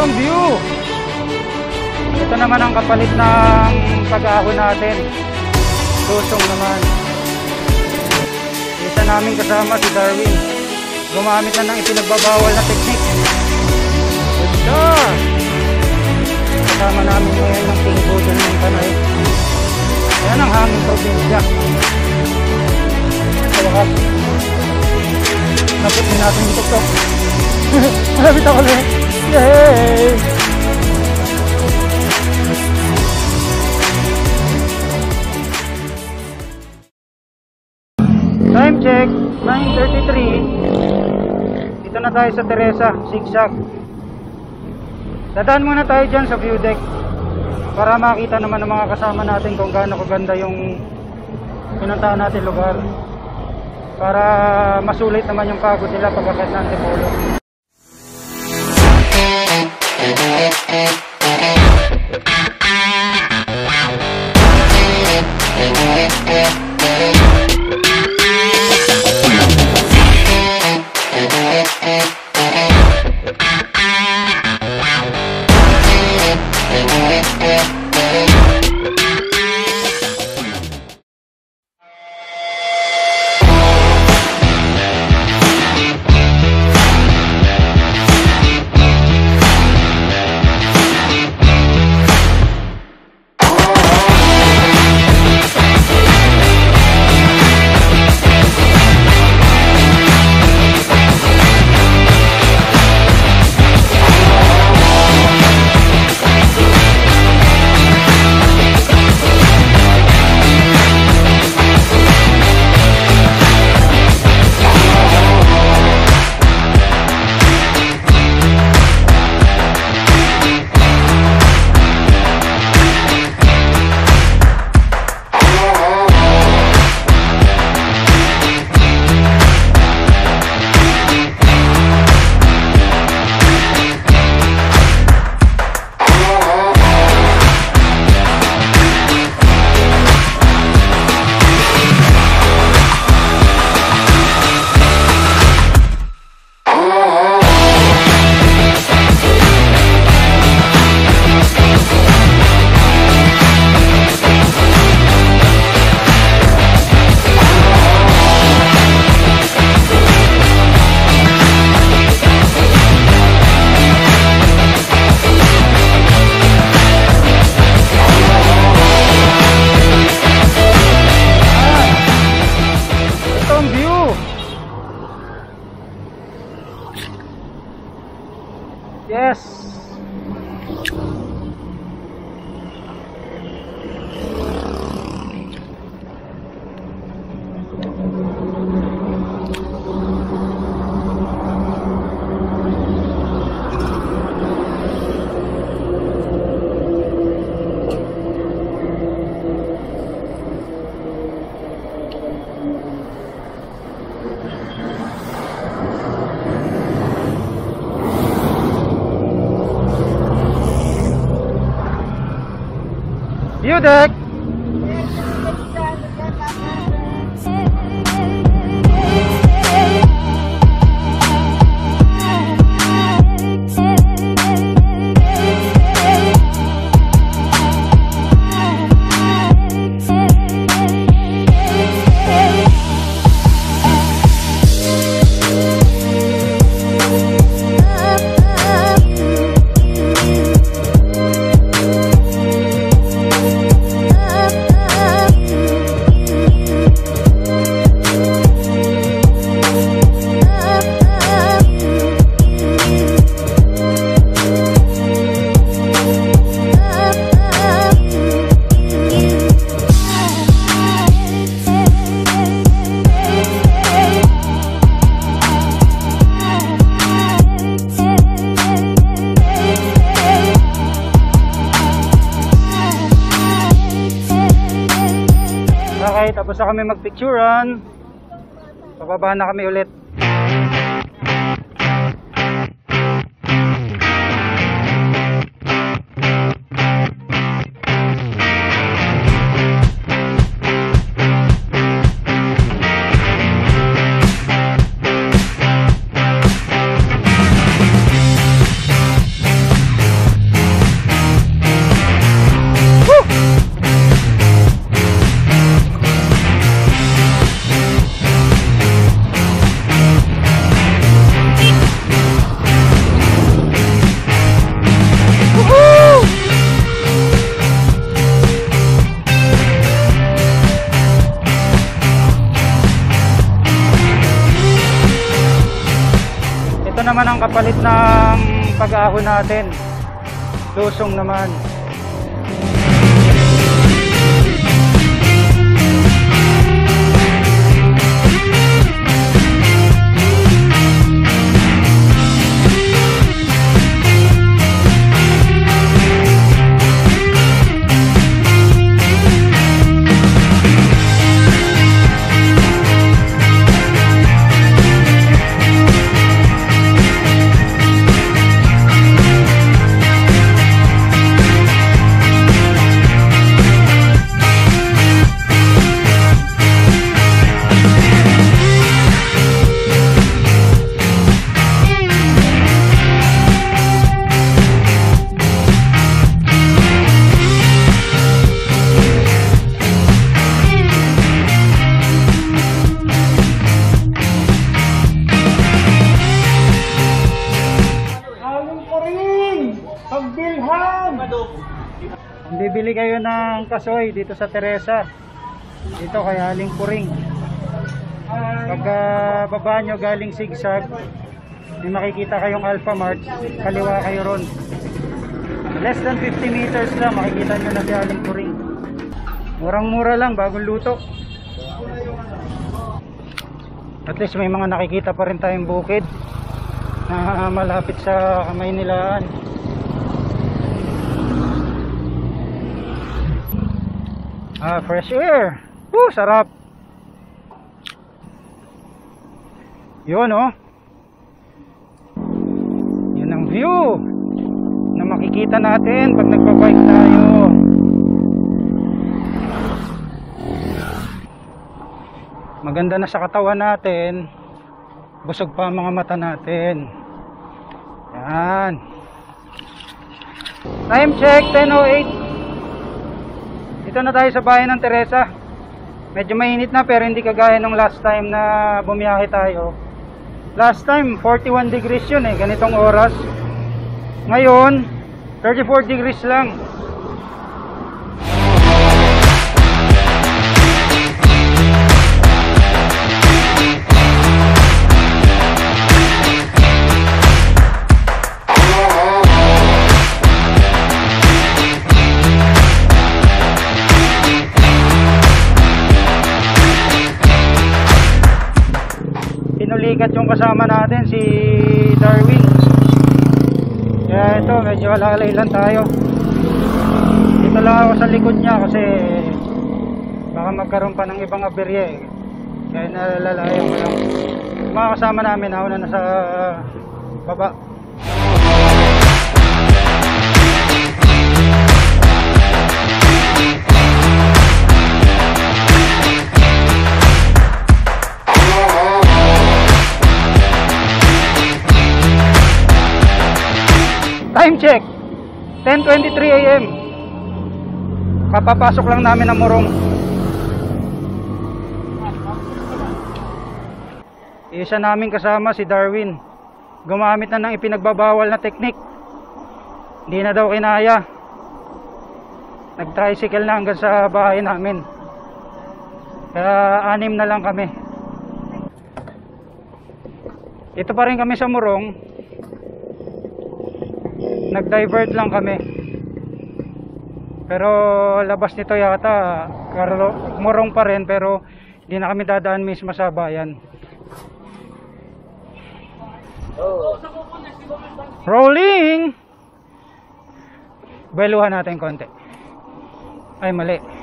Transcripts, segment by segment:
ang view. Ito naman ang kapalit ng pag-ahon natin. Susong naman. Isa namin kasama si Darwin. Gumamit na ng ipinagbabawal na teknik. Ganda! Kasama namin ngayon ng tingko dyan ng tanay. Ayan ang hangin probinsya. Sa wakas. Napit din natin yung tuktok. Malapit ako ulit. Yay! Time check, 9.33 Dito na tayo sa Teresa, zigzag Dadaan muna tayo dyan sa view deck Para makita naman ng mga kasama natin kung gaano kaganda yung pinuntahan natin lugar Para masulit naman yung pagod nila pagkakit ng Antipolo Ito View kami magpicturean. Pababa na kami ulit. Pag-ahon natin. Lusong naman. Kasoy dito sa Teresa. Dito kay Aling Puring. Pagka baba nyo galing sigsag, may makikita kayong Alpha Mart, kaliwa kayo ron. Less than 50 meters lang, makikita nyo na si Aling Puring. Murang-mura lang, bagong luto. At least may mga nakikita pa rin tayong bukid na malapit sa kamay nilaan. Ah, fresh air. Woo, sarap. Yun oh. Yun ang view na makikita natin pag nagpa-bike tayo. Maganda na sa katawan natin. Busog pa ang mga mata natin. Yan. Time check 10.08 Dito na tayo sa bayan ng Teresa. Medyo mainit na pero hindi kagaya nung last time na bumiyahe tayo. Last time 41 degrees yun eh ganitong oras. Ngayon 34 degrees lang pinulikat yung kasama natin si Darwin. Kaya ito medyo alalay lang tayo. Dito lang ako sa likod niya kasi baka magkaroon pa ng ibang aberye kaya nalalayan ko lang. Mga kasama namin nauna na sa baba Time check. 10.23 am Kapapasok lang namin ng Morong. Isa namin kasama si Darwin. Gumamit na ng ipinagbabawal na teknik. Hindi na daw kinaya. Nag-tricycle na hanggang sa bahay namin. Kaya anim na lang kami. Ito pa rin kami sa Morong nag-divert lang kami. Pero labas nito yata Carlo, morong pa rin pero hindi na kami dadaan mismo sa bayan. Rolling! Beluhan natin konti. Ay mali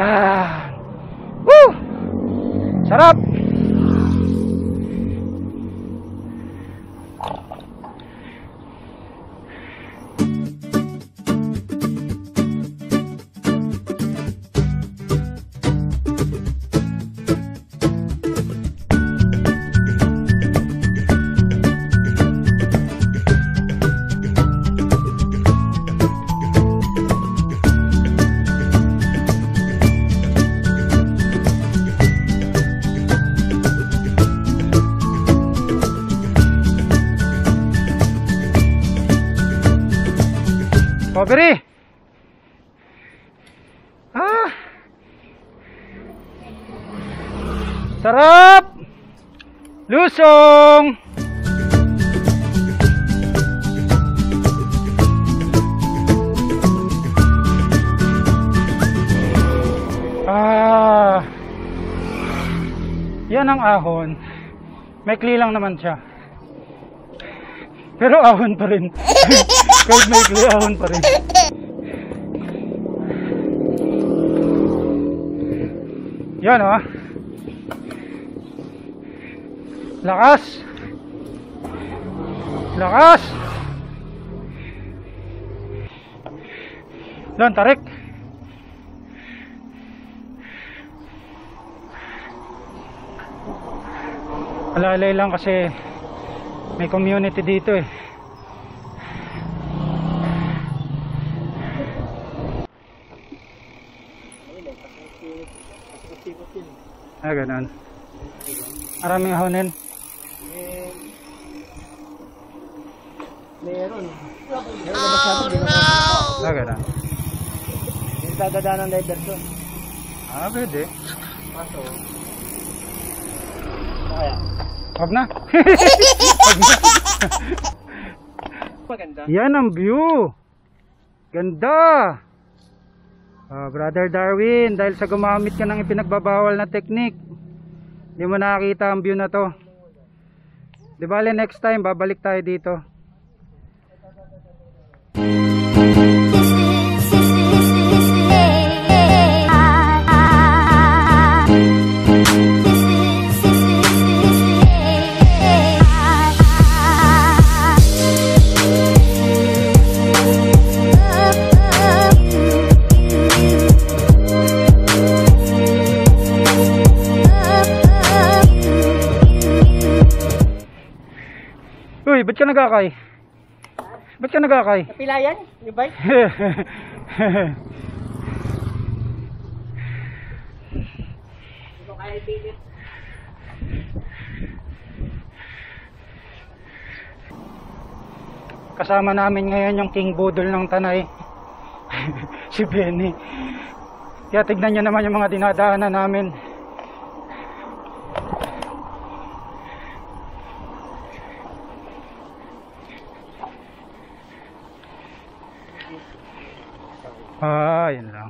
Yan. Strawberry! Ah! Sarap! Lusong! Ah! Yan ang ahon. Maikli lang naman siya. Pero ahon pa rin. Kahit maikli, ahon pa rin. Yan oh. Lakas. Lakas. Lan, tarik. Alalay lang kasi may community dito eh. Ganun. Maraming ahonin. Meron. Meron na. Oh, no! Ah, ganun. Yung dadada ng diversion. Ah, pwede. Kaso, kaya. Huwag na. Maganda. Yan ang view. Ganda. Ah, Brother Darwin, dahil sa gumamit ka ng ipinagbabawal na technique, hindi mo nakakita ang view na to. Di bale next time, babalik tayo dito. Ka nagakay? Ba't ka nagakay? Napilayan? Yung bike? Kasama namin ngayon yung King Budol ng Tanay. si Benny. Kaya tignan nyo naman yung mga dinadaanan namin. Ah, yun lang. Woo,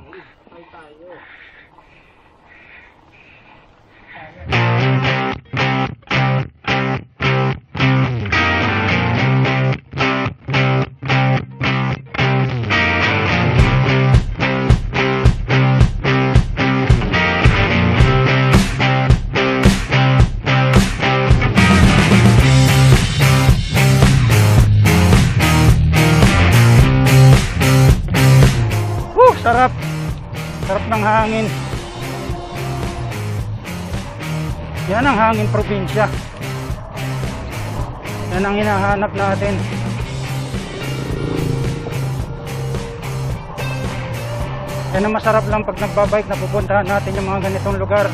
hangin probinsya. Yan ang hinahanap natin. Yan ang masarap lang pag nagbabike na pupuntahan natin yung mga ganitong lugar.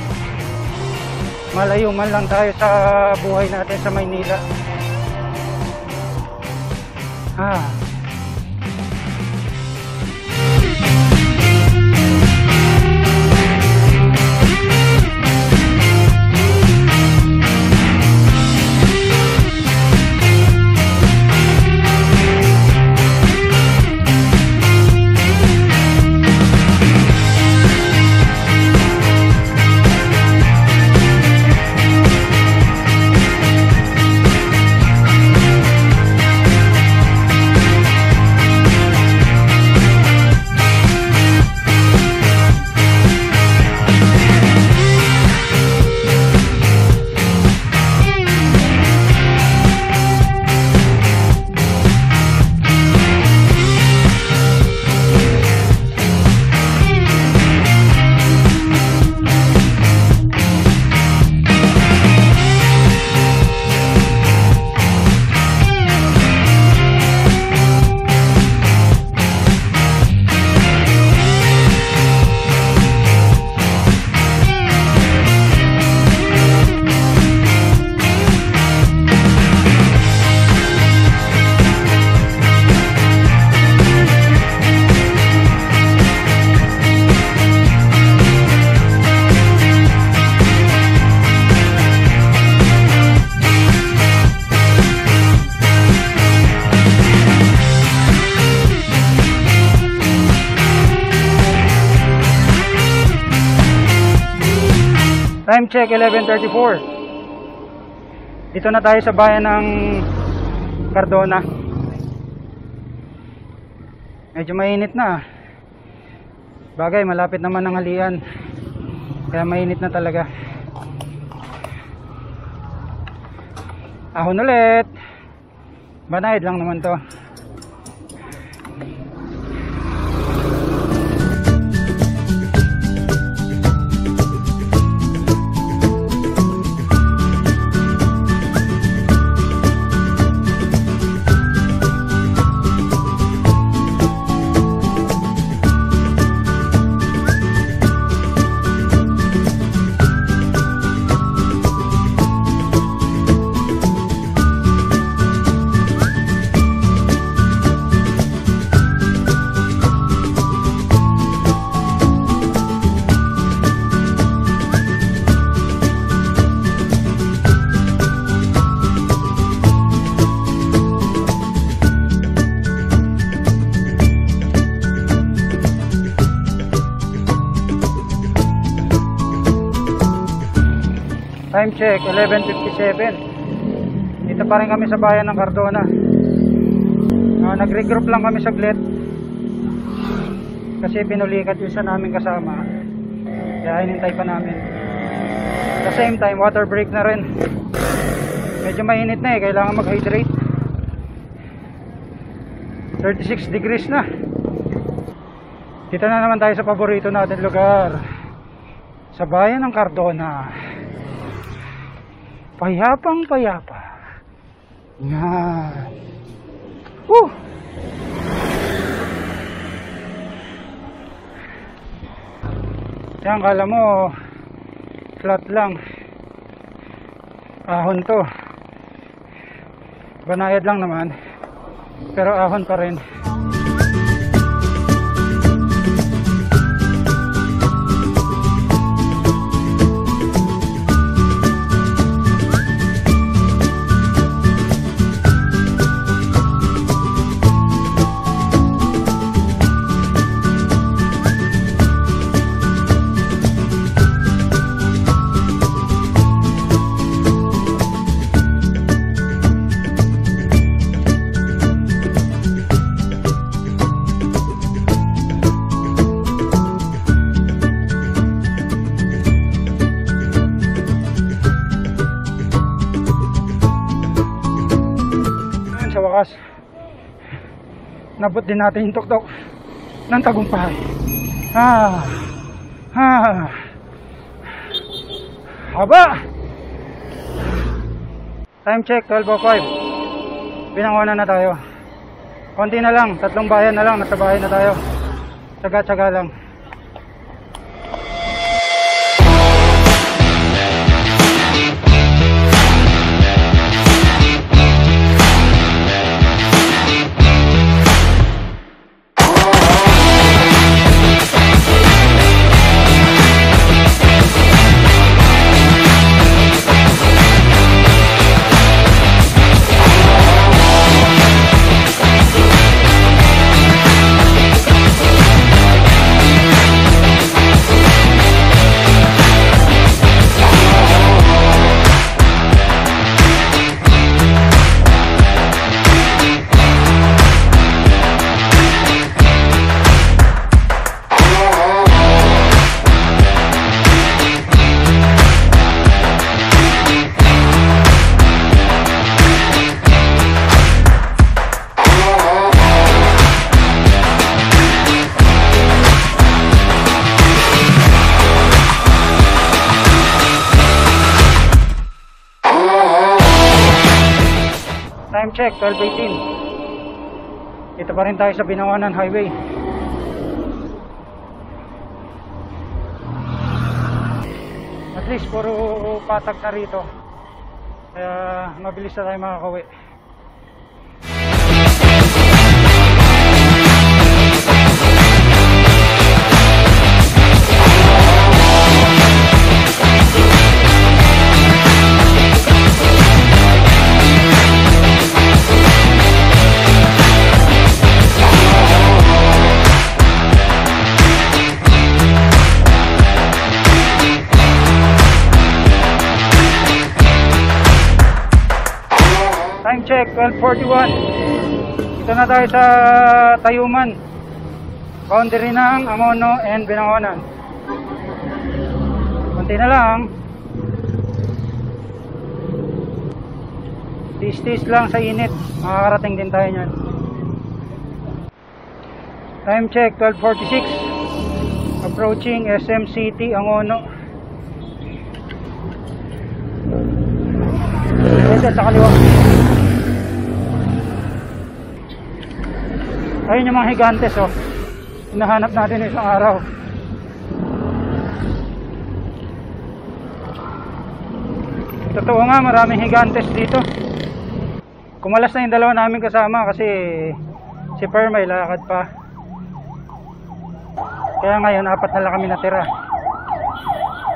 Malayo man lang tayo sa buhay natin sa Maynila. Ah. Time check 11:34. Dito na tayo sa bayan ng Cardona. Medyo mainit na. Bagay, malapit naman ang halian. Kaya mainit na talaga. Ahon ulit. Banayad lang naman to. Check 11:57. Dito pa rin kami sa bayan ng Cardona. Ah, nag-regroup lang kami saglit. Kasi pinulikat yung isa namin kasama. Kaya hinintay pa namin. At the same time, water break na rin. Medyo mainit na eh, kailangan mag-hydrate. 36 degrees na. Dito na naman tayo sa paborito natin lugar. Sa bayan ng Cardona. Payapang payapa. Yan. Woo! Yan, kala mo flat lang. Ahon to. Banayad lang naman. Pero ahon pa rin. Nabot din natin yung tuktok ng tagumpay. Ah. Ah. Haba time check 12.05 pinangunan na tayo. Konti na lang tatlong bayan na lang nasa bahay na tayo. Tsaga tsaga lang Check, 12.18 Ito pa rin tayo sa Binawanan Highway. At least puro patag na rito. Kaya mabilis na tayo makakauwi check, 1241. Ito na tayo sa Tayuman. Boundary ng Amono and Binangonan. Kunti na lang. Tis-tis lang sa init. Makakarating din tayo niyan. Time check, 1246. Approaching SM City, Angono. Ito sa kaliwa. Ayun yung mga higantes oh. Hinahanap natin isang araw. Totoo nga, maraming higantes dito. Kumalas na yung dalawa namin kasama kasi si Per may lakad pa. Kaya ngayon, apat na lang kami natira.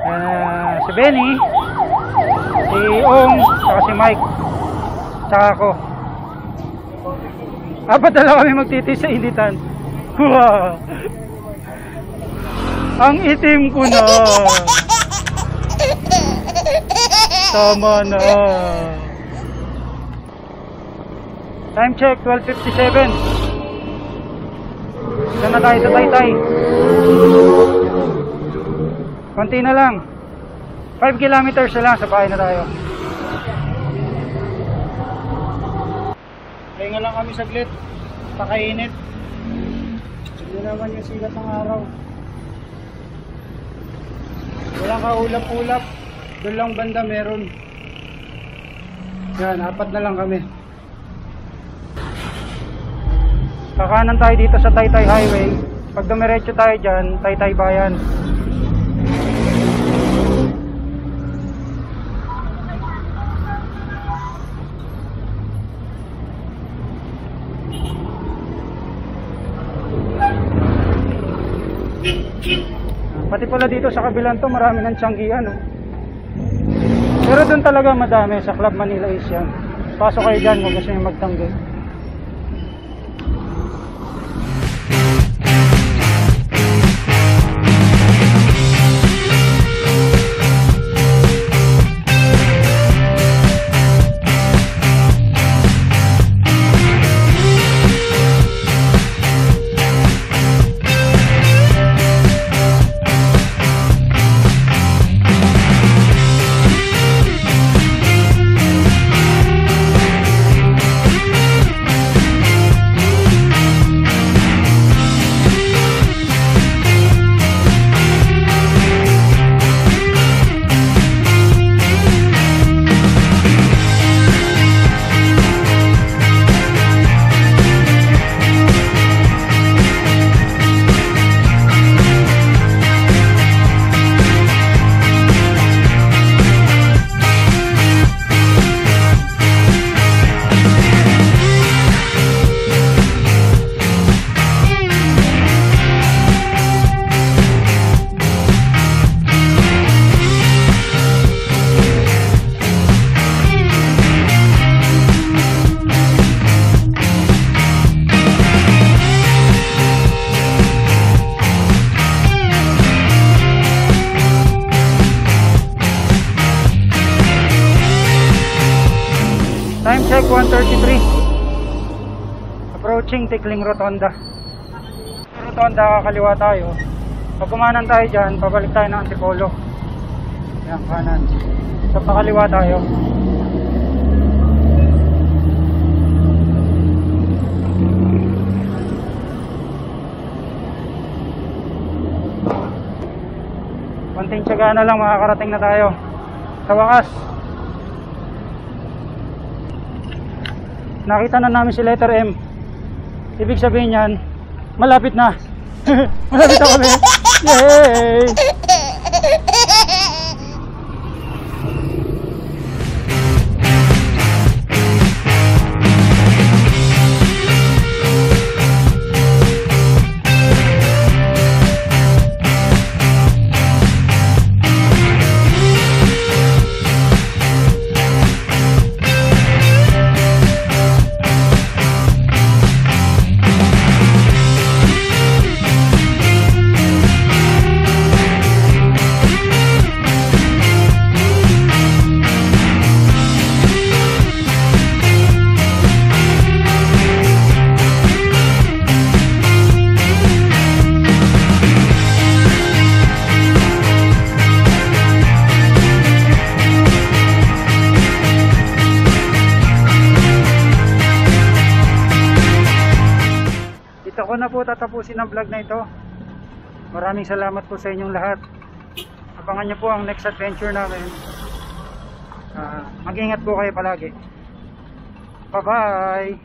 Ah, si Benny, si Ong, saka si Mike, saka ako. Apat na lang kami magtitis sa initan. Ang itim ko na! Tama na! Time check, 12.57 Saan na tayo sa Taytay? Konti na lang 5 kilometers na lang sa bahay na tayo kami saglit. Pakainit. Hindi naman yung sigat ng araw. Walang kaulap-ulap Doon lang banda meron. Yan, apat na lang kami. Kakanan tayo dito sa Taytay Highway. Pag dumiretso tayo dyan, Taytay Bayan. Pati pala dito sa kabilang to, marami ng tiyanggihan. Oh. Pero doon talaga madami sa Club Manila is yan. Pasok kayo dyan kung gusto nyo magtanggi. Tikling Rotonda. Rotonda kakaliwa tayo. Pag kumanan tayo dyan, pabalik tayo ng Antipolo. Yan, kanan. So pakaliwa tayo. Konting tiyaga na lang makakarating na tayo. Sa wakas, nakita na namin si letter M. Ibig sabihin yan, malapit na. malapit na kami. Yay! Tatapusin ang vlog na ito. Maraming salamat po sa inyong lahat. Abangan niyo po ang next adventure namin. Ah, mag-ingat po kayo palagi. Bye-bye!